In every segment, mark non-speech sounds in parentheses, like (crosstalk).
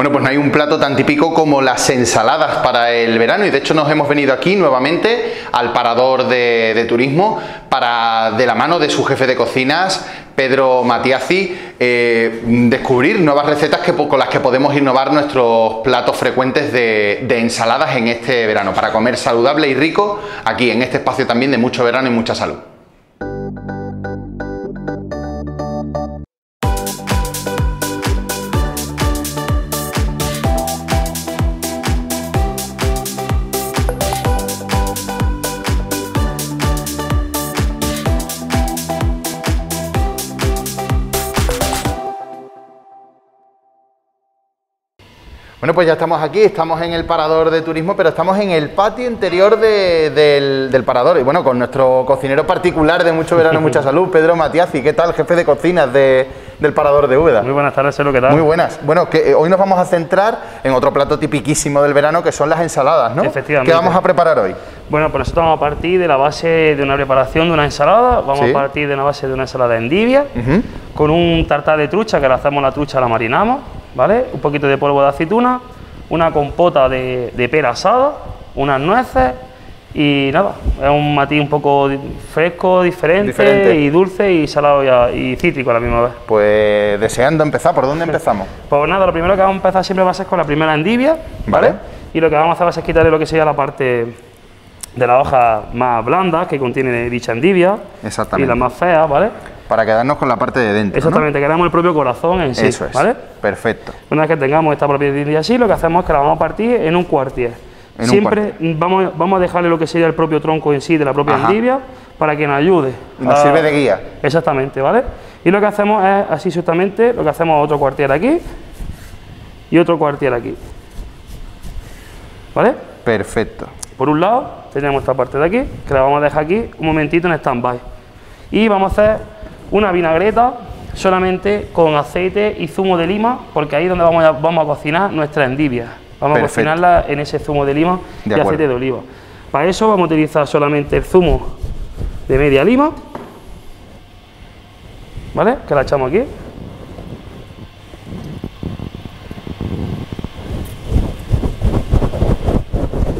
Bueno, pues no hay un plato tan típico como las ensaladas para el verano y de hecho nos hemos venido aquí nuevamente al parador de, turismo para, de la mano de su jefe de cocinas, Pedro Matiazzi, eh, descubrir nuevas recetas que, con las que podemos innovar nuestros platos frecuentes de, de ensaladas en este verano, para comer saludable y rico aquí en este espacio también de mucho verano y mucha salud. Bueno, pues ya estamos aquí, estamos en el parador de turismo, pero estamos en el patio interior del, parador. Y bueno, con nuestro cocinero particular de mucho verano y mucha (laughs) salud, Pedro Matiazzi. ¿Qué tal, jefe de cocinas del parador de Úbeda? Muy buenas tardes, lo ¿qué tal? Muy buenas. Bueno, que eh, hoy nos vamos a centrar en otro plato tipiquísimo del verano, que son las ensaladas, ¿no? Efectivamente. ¿Qué vamos a preparar hoy? Bueno, pues nosotros vamos a partir de la base de una preparación de una ensalada. Vamos a partir de una base de una ensalada endivia, con un tartar de trucha, que le hacemos la trucha, la marinamos ¿vale? Un poquito de polvo de aceituna, una compota de, de pera asada, unas nueces y nada, es un matiz un poco fresco, diferente, y dulce y salado y, cítrico a la misma vez. Pues deseando empezar, ¿por dónde empezamos? Pues nada, lo primero que vamos a empezar siempre va a ser con la primera endivia, ¿vale? Y lo que vamos a hacer va a ser quitarle lo que sería la parte de la hoja más blanda que contiene dicha endivia y la más fea, ¿vale? Para quedarnos con la parte de dentro. Exactamente, queremos el propio corazón en sí. Eso es. ¿vale? Perfecto. Una vez que tengamos esta propiedad así, lo que hacemos es que la vamos a partir en un cuartier. Siempre vamos, vamos a dejarle lo que sería el propio tronco en sí de la propia endivia para que nos ayude. nos sirve de guía. Exactamente, ¿vale? Y lo que hacemos es así justamente, lo que hacemos otro cuartier aquí y otro cuartier aquí. ¿Vale? Perfecto. Por un lado tenemos esta parte de aquí, que la vamos a dejar aquí un momentito en stand-by. Y vamos a hacer una vinagreta solamente con aceite y zumo de lima, porque ahí es donde vamos a, vamos a cocinar nuestra endivia. Vamos a cocinarla en ese zumo de lima y aceite de oliva. Para eso vamos a utilizar solamente el zumo de media lima, ¿vale? Que la echamos aquí.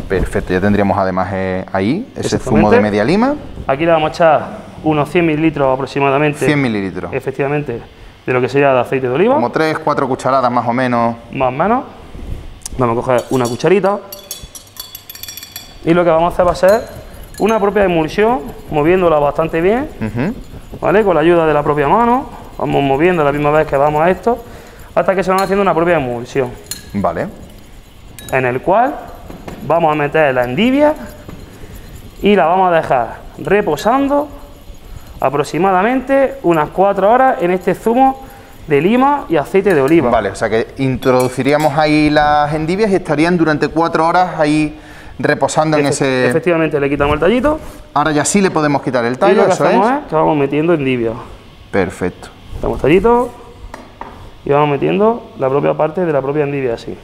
Perfecto, ya tendríamos además eh, ahí ese zumo de media lima. Aquí le vamos a echar unos 100 mililitros aproximadamente. 100 mililitros. Efectivamente, de lo que sería de aceite de oliva. Como 3, 4 cucharadas más o menos. Más o menos. Vamos a coger una cucharita. Y lo que vamos a hacer va a ser una propia emulsión, moviéndola bastante bien, ¿vale? Con la ayuda de la propia mano. Vamos moviendo a la misma vez que vamos a esto, hasta que se van haciendo una propia emulsión. Vale. En el cual vamos a meter la endivia y la vamos a dejar reposando aproximadamente unas 4 horas en este zumo de lima y aceite de oliva. Vale, o sea que introduciríamos ahí las endivias y estarían durante 4 horas ahí reposando en ese... Efectivamente, le quitamos el tallito. Ahora ya sí le podemos quitar el tallo, y lo que hacemos es? que vamos metiendo endivia. Perfecto. Damos tallito y vamos metiendo la propia parte de la propia endivia así.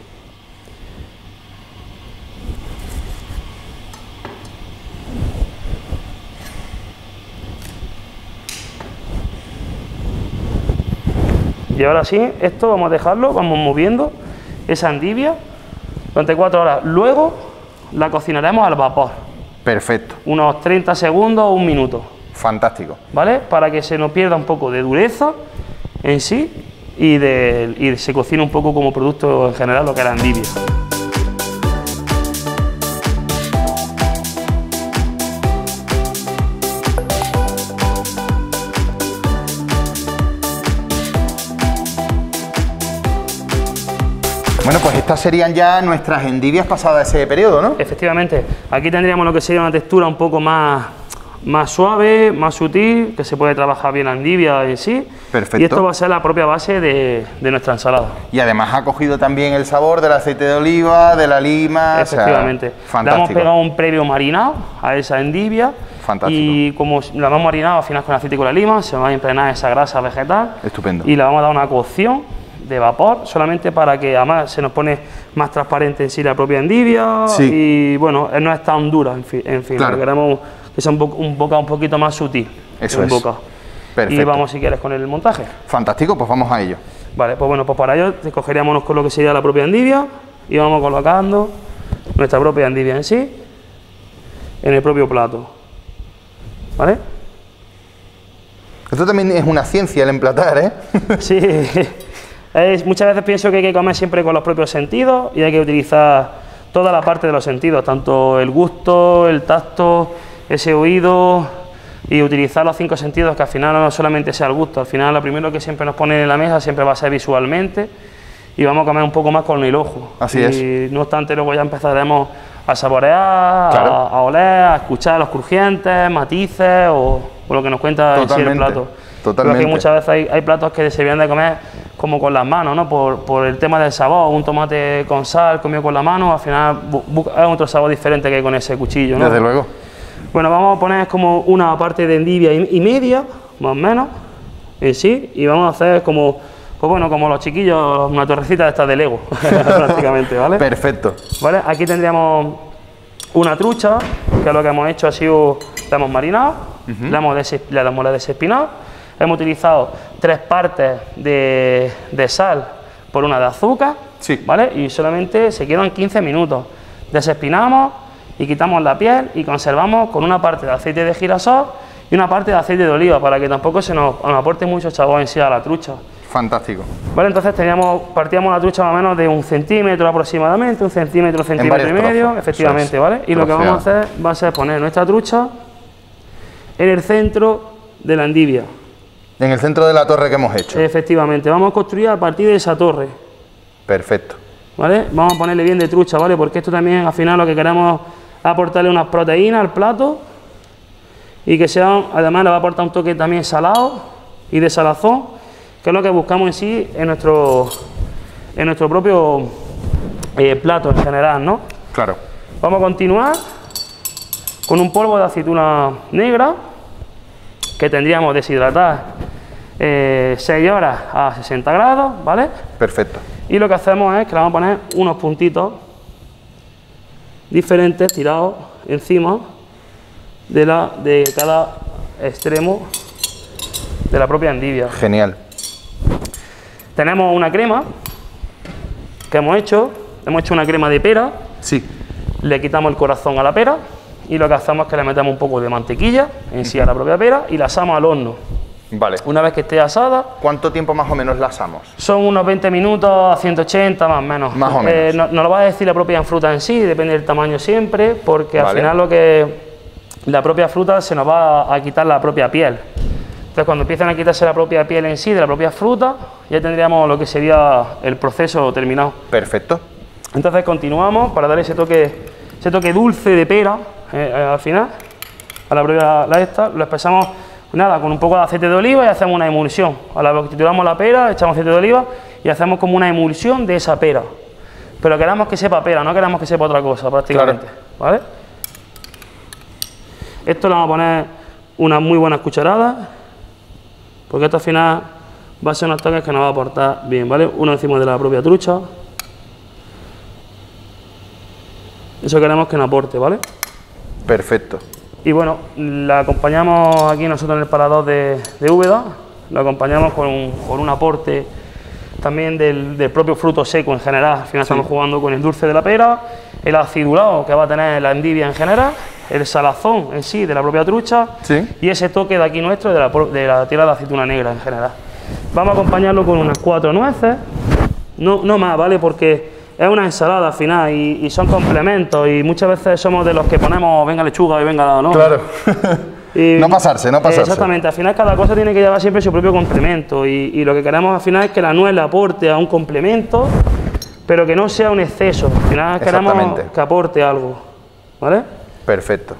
Ahora sí, esto vamos a dejarlo, vamos moviendo esa endivia durante cuatro horas. Luego la cocinaremos al vapor. Perfecto. Unos 30 segundos o un minuto. Fantástico. ¿Vale? Para que se nos pierda un poco de dureza en sí y, de, y se cocine un poco como producto en general lo que es la endivia. Bueno, pues estas serían ya nuestras endivias pasadas ese periodo, ¿no? Efectivamente. Aquí tendríamos lo que sería una textura un poco más, más suave, más sutil, que se puede trabajar bien la endivia en sí. Perfecto. Y esto va a ser la propia base de, nuestra ensalada. Y además ha cogido también el sabor del aceite de oliva, de la lima. Efectivamente. Le hemos pegado un previo marinado a esa endivia. Fantástico. Y como la hemos marinado al final con aceite y con la lima, se va a impregnar esa grasa vegetal. Estupendo. Y le vamos a dar una cocción de vapor, solamente para que además se nos pone más transparente en sí la propia endivia y bueno, no es tan dura, en fin, en fin queremos que sea un, un boca un poquito más sutil. Eso es. Boca. Y vamos si quieres con el montaje. Fantástico, pues vamos a ello. Vale, pues bueno, pues para ello cogeríamos con lo que sería la propia endivia y vamos colocando nuestra propia endivia en sí en el propio plato. ¿Vale? Esto también es una ciencia el emplatar, ¿eh? (laughs) sí, (laughs) muchas veces pienso que hay que comer siempre con los propios sentidos y hay que utilizar toda la parte de los sentidos, tanto el gusto, el tacto, ese oído y utilizar los cinco sentidos que al final no solamente sea el gusto, al final lo primero que siempre nos ponen en la mesa siempre va a ser visualmente y vamos a comer un poco más con el ojo. Así y no obstante luego ya empezaremos a saborear, a, oler, a escuchar los crujientes, matices o, lo que nos cuenta el plato. Totalmente. Porque muchas veces hay, platos que se vienen de comer como con las manos, ¿no? Por, el tema del sabor, un tomate con sal comido con la mano, al final es otro sabor diferente que con ese cuchillo, ¿no? Desde luego. Bueno, vamos a poner como una parte de endivia y, media, más o menos, en sí, y vamos a hacer como pues bueno, como los chiquillos, una torrecita de estas de Lego, (laughs) prácticamente, ¿vale? Perfecto. ¿Vale? Aquí tendríamos una trucha, que lo que hemos hecho ha sido, la hemos marinado, la hemos, desespinado, hemos utilizado tres partes de, sal por una de azúcar, sí. ¿vale? Y solamente se quedan 15 minutos. Desespinamos y quitamos la piel y conservamos con una parte de aceite de girasol y una parte de aceite de oliva para que tampoco se nos, aporte mucho sabor en sí a la trucha. Fantástico. Vale, entonces teníamos, partíamos la trucha más o menos de un centímetro aproximadamente, un centímetro, centímetro y medio, efectivamente, ¿vale? Y lo que vamos a hacer va a ser poner nuestra trucha en el centro de la endivia. En el centro de la torre que hemos hecho. Efectivamente, vamos a construir a partir de esa torre. Perfecto. ¿Vale? Vamos a ponerle bien de trucha, ¿vale? Porque esto también al final lo que queremos es aportarle unas proteínas al plato y que sea, además le va a aportar un toque también salado y de salazón que es lo que buscamos en sí en nuestro, en nuestro propio eh, plato en general, ¿no? Claro. Vamos a continuar con un polvo de aceituna negra que tendríamos deshidratar eh, 6 horas a 60 grados, ¿vale? Perfecto. Y lo que hacemos es que le vamos a poner unos puntitos diferentes tirados encima de, la, de cada extremo de la propia endivia. Genial. Tenemos una crema que hemos hecho, hemos hecho una crema de pera. Sí. Le quitamos el corazón a la pera y lo que hacemos es que le metemos un poco de mantequilla en sí a la propia pera y la asamos al horno. Vale. Una vez que esté asada. ¿Cuánto tiempo más o menos la asamos? Son unos 20 minutos a 180 más o menos. Más o menos. Eh, no, lo va a decir la propia fruta en sí, depende del tamaño siempre, porque al final lo que la propia fruta se nos va a quitar la propia piel. Entonces, cuando empiezan a quitarse la propia piel en sí, de la propia fruta, ya tendríamos lo que sería el proceso terminado. Perfecto. Entonces, continuamos para dar ese toque, ese toque dulce de pera eh, eh, al final, a la propia la esta, lo espesamos nada, con un poco de aceite de oliva y hacemos una emulsión. A la que trituramos la pera, echamos aceite de oliva y hacemos como una emulsión de esa pera. Pero queremos que sepa pera, no queremos que sepa otra cosa prácticamente. ¿Vale? Esto le vamos a poner unas muy buenas cucharadas porque esto al final va a ser unos toques que nos va a aportar bien, ¿vale? Uno encima de la propia trucha. Eso queremos que nos aporte, ¿vale? Perfecto. Y bueno, la acompañamos aquí nosotros en el parador de, de Úbeda, lo acompañamos con un, aporte también del, propio fruto seco en general. Al final estamos jugando con el dulce de la pera, el acidulado que va a tener la endivia en general el salazón en sí de la propia trucha y ese toque de aquí nuestro de la, de la tierra de aceituna negra en general. Vamos a acompañarlo con unas cuatro nueces, no, no más, ¿vale? Porque es una ensalada al final y, son complementos y muchas veces somos de los que ponemos venga lechuga y venga, ¿no? Claro. (laughs) no pasarse, no pasarse. Exactamente, al final cada cosa tiene que llevar siempre su propio complemento y, lo que queremos al final es que la nuez le aporte a un complemento, pero que no sea un exceso, al final queremos que aporte algo, ¿vale? Perfecto.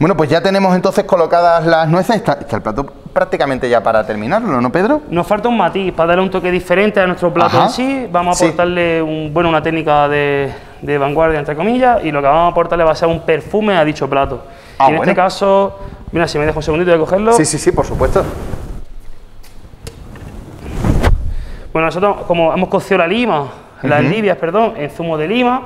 Bueno, pues ya tenemos entonces colocadas las nueces, está, el plato prácticamente ya para terminarlo, ¿no, Pedro? Nos falta un matiz para darle un toque diferente a nuestro plato en sí. Vamos a aportarle un, bueno, una técnica de, vanguardia, entre comillas, y lo que vamos a aportarle va a ser un perfume a dicho plato. Ah, en este caso, mira, si me dejo un segundito de cogerlo. Sí, sí, sí, por supuesto. Bueno, nosotros como hemos cocido la lima, las libias, perdón, en zumo de lima,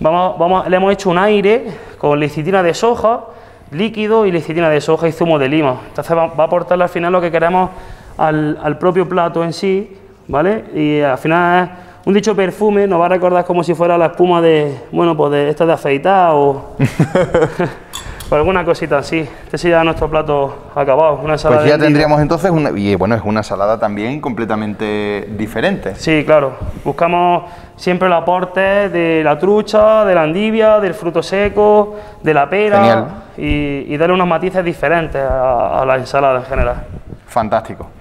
vamos, vamos, le hemos hecho un aire con lecitina de soja, líquido y lecitina de soja y zumo de lima. Entonces va, a aportarle al final lo que queremos al, propio plato en sí, ¿vale? Y al final un dicho perfume nos va a recordar como si fuera la espuma de, bueno, pues de esta de afeitar o... (laughs) (laughs) o alguna cosita así. Este sería nuestro plato acabado, una ensalada. Pues ya tendríamos entonces una, y bueno, es una ensalada también completamente diferente. Sí, claro. Buscamos siempre el aporte de la trucha, de la endivia, del fruto seco, de la pera y, darle unos matices diferentes a la ensalada en general. Fantástico.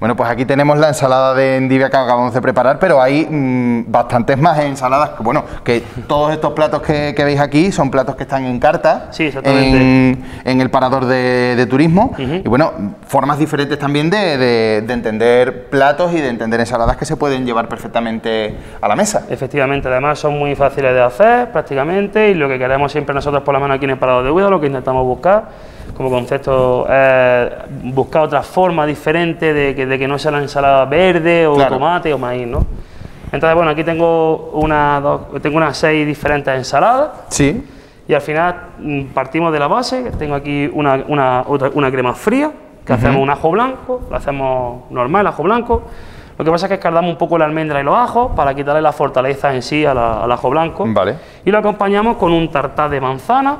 Bueno, pues aquí tenemos la ensalada de endivia que acabamos de preparar, pero hay mm, bastantes más ensaladas. Bueno, que todos estos platos que, veis aquí son platos que están en carta, sí, en, en, el parador de, turismo. Y bueno, formas diferentes también de, entender platos y de entender ensaladas que se pueden llevar perfectamente a la mesa. Efectivamente, además son muy fáciles de hacer prácticamente y lo que queremos siempre nosotros, por lo menos aquí en el parador de Huida, lo que intentamos buscar como concepto es buscar otra forma diferente de que, de que no sea la ensalada verde o tomate o maíz, ¿no? Entonces, bueno, aquí tengo una, tengo unas seis diferentes ensaladas. Sí. Y al final mm, partimos de la base, tengo aquí una, una, otra, una crema fría, que hacemos un ajo blanco, lo hacemos normal, ajo blanco. Lo que pasa es que escaldamos un poco la almendra y los ajos para quitarle la fortaleza en sí al ajo blanco. Vale. Y lo acompañamos con un tartar de manzana,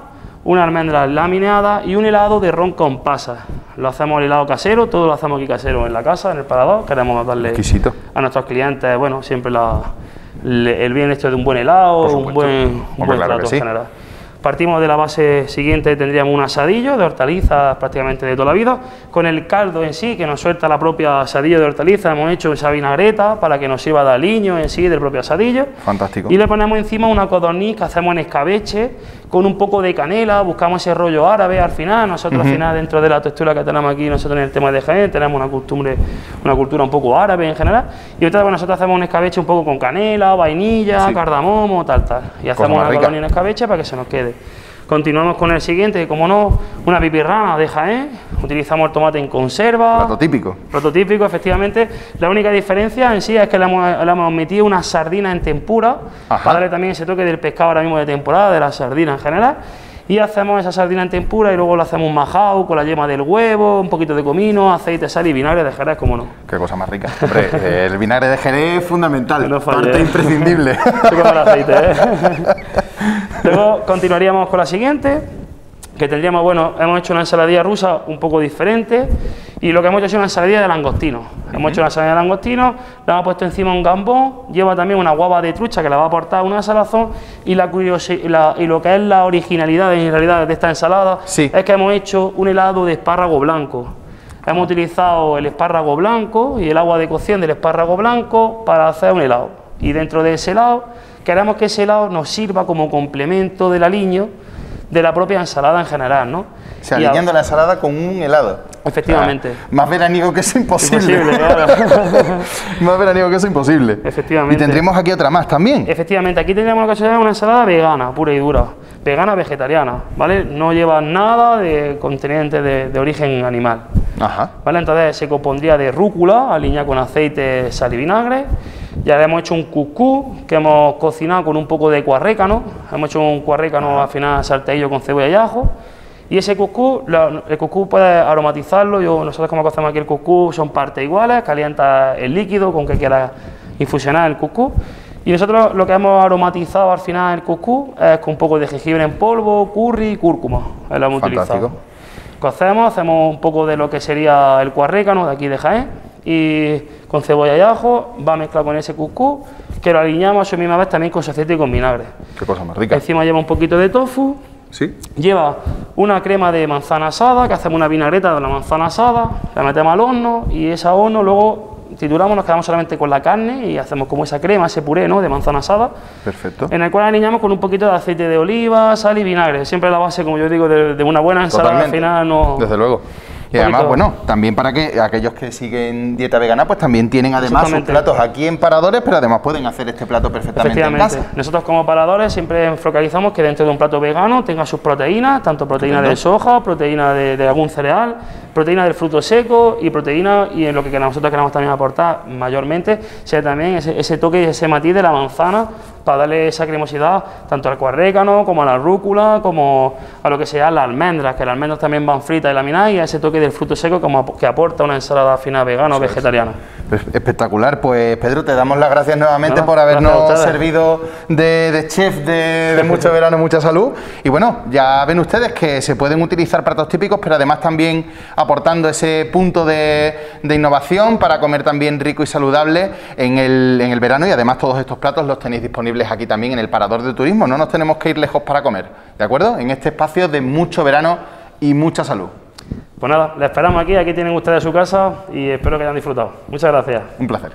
una almendra laminada y un helado de ron con pasas. Lo hacemos el helado casero, todo lo hacemos aquí casero en la casa, en el parador. Queremos darle a nuestros clientes, bueno, siempre el bien hecho de un buen helado, un buen, un buen trato general. Partimos de la base siguiente, tendríamos un asadillo de hortalizas prácticamente de toda la vida, con el caldo en sí, que nos suelta la propia asadillo de hortalizas, hemos hecho esa vinagreta para que nos sirva de aliño en sí del propio asadillo. Fantástico. Y le ponemos encima una codorniz que hacemos en escabeche, con un poco de canela, buscamos ese rollo árabe al final, nosotros al final dentro de la textura que tenemos aquí, nosotros en el tema de Jaén tenemos una costumbre, una cultura un poco árabe en general, y otra vez nosotros hacemos un escabeche un poco con canela, vainilla, cardamomo, tal, tal, y hacemos una codorniz en escabeche para que se nos quede. Continuamos con el siguiente, como no, una pipirrana de Jaén. Utilizamos el tomate en conserva. Prototípico. Prototípico, efectivamente. La única diferencia en sí es que le hemos, metido una sardina en tempura para darle también ese toque del pescado ahora mismo de temporada, de la sardina en general. Y hacemos esa sardina en tempura y luego lo hacemos majao con la yema del huevo, un poquito de comino, aceite, sal y vinagre de Jerez, como no. Qué cosa más rica. Hombre, (laughs) el vinagre de Jerez es fundamental, no parte imprescindible. (laughs) Sí, como el aceite, ¿eh? (laughs) Luego continuaríamos con la siguiente, que tendríamos, bueno, hemos hecho una ensaladilla rusa un poco diferente y lo que hemos hecho es una ensaladilla de langostino. Hemos hecho una ensaladilla de langostino, le hemos puesto encima un gambón, lleva también una guava de trucha que le va a aportar una salazón y, la, y lo que es la originalidad en realidad de esta ensalada es que hemos hecho un helado de espárrago blanco. Hemos utilizado el espárrago blanco y el agua de cocción del espárrago blanco para hacer un helado. Y dentro de ese helado queremos que ese helado nos sirva como complemento del aliño de la propia ensalada en general, ¿no? O sea, alineando la ensalada con un helado. Efectivamente. más veraniego que eso imposible. imposible claro. (laughs) más veraniego que eso imposible. Efectivamente. Y tendremos aquí otra más también. Efectivamente, aquí tendríamos una, una ensalada vegana, pura y dura. Vegana, vegetariana, ¿vale? No lleva nada de conteniente de, origen animal. Ajá. ¿Vale? Entonces se compondría de rúcula, alineada con aceite, sal y vinagre. Ya hemos hecho un cuscú que hemos cocinado con un poco de cuarrécano. Hemos hecho un cuarrécano al final salteillo con cebolla y ajo. Y ese cuscú, el cuscú puede aromatizarlo, yo, nosotros como hacemos aquí el cuscú son partes iguales, calienta el líquido con que quiera infusionar el cuscú. Y nosotros lo que hemos aromatizado al final el cuscú es con un poco de jengibre en polvo, curry y cúrcuma. Lo hemos utilizado. Cocemos, hacemos un poco de lo que sería el cuarrécano de aquí de Jaén y con cebolla y ajo, va mezclado con ese cuscú, que lo alineamos a su misma vez también con su aceite y con vinagre. Qué cosa más rica. Encima lleva un poquito de tofu, ¿Sí? Lleva una crema de manzana asada, que hacemos una vinagreta de la manzana asada, la metemos al horno y esa horno luego trituramos, nos quedamos solamente con la carne y hacemos como esa crema, ese puré ¿no? de manzana asada. Perfecto. En el cual alineamos con un poquito de aceite de oliva, sal y vinagre. Siempre la base, como yo digo, de, una buena ensalada al final. No... Desde luego. Y además, bueno, también para que aquellos que siguen dieta vegana, pues también tienen además sus platos aquí en paradores, pero además pueden hacer este plato perfectamente en casa. Nosotros como paradores siempre focalizamos que dentro de un plato vegano tenga sus proteínas, tanto proteína de soja, proteína de, algún cereal, proteína del fruto seco y proteína, y en lo que nosotros queremos también aportar mayormente, sea también ese, ese toque y ese matiz de la manzana para darle esa cremosidad tanto al cuarrécano como a la rúcula, como a lo que sea las almendras, que las almendras también van fritas y laminadas y a ese toque del fruto seco como que aporta una ensalada fina vegana o vegetariana. Pues espectacular, pues Pedro, te damos las gracias nuevamente por habernos servido de, chef de, mucho verano, mucha salud. Y bueno, ya ven ustedes que se pueden utilizar platos típicos, pero además también aportando ese punto de, innovación para comer también rico y saludable en el, en el verano. Y además todos estos platos los tenéis disponibles aquí también en el Parador de Turismo. No nos tenemos que ir lejos para comer, ¿de acuerdo? En este espacio de mucho verano y mucha salud. Pues nada, les esperamos aquí, aquí tienen ustedes su casa y espero que hayan disfrutado. Muchas gracias. Un placer.